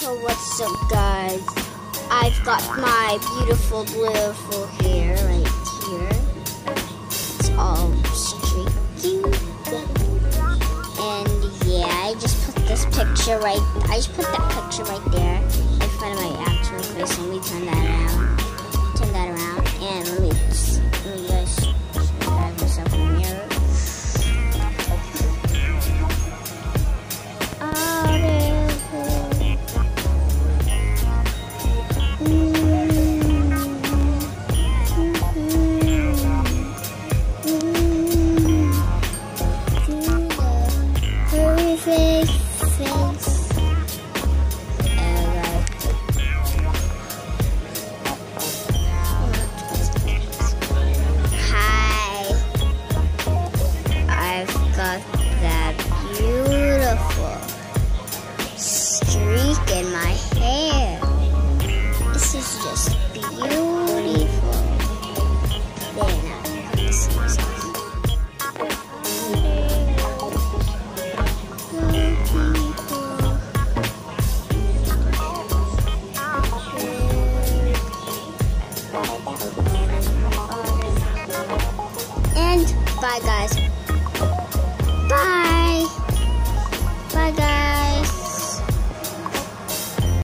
So what's up guys? I've got my beautiful beautiful hair right here. It's all streaky. And yeah, I just put this picture right I just put that picture right there in front of my Hi. I've got that beautiful streak in my hair. This is just beautiful. And bye guys.